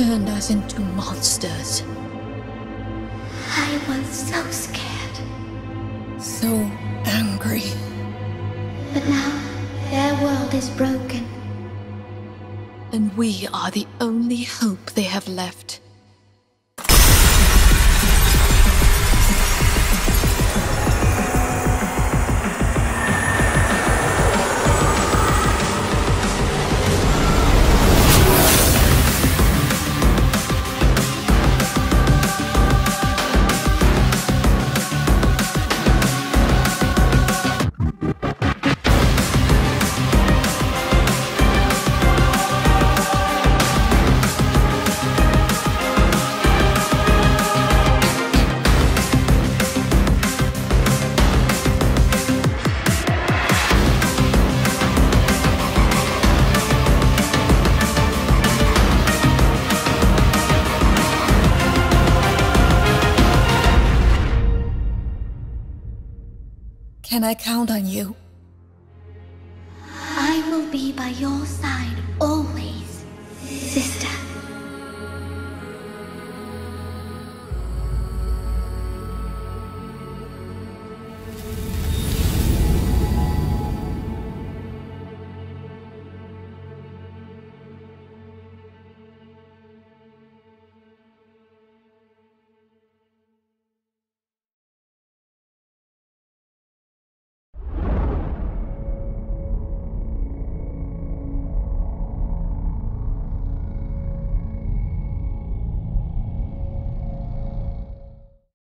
turned us into monsters. I was so scared. So angry. But now, their world is broken. And we are the only hope they have left. Can I count on you? I will be by your side always, sister.